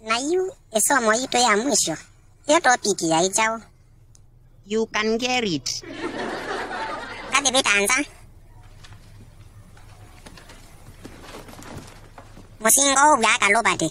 na hiyo isomo ito ya mwisho iyo topiki ya ichao You can get it. kati bitanza musingo ubya kalobati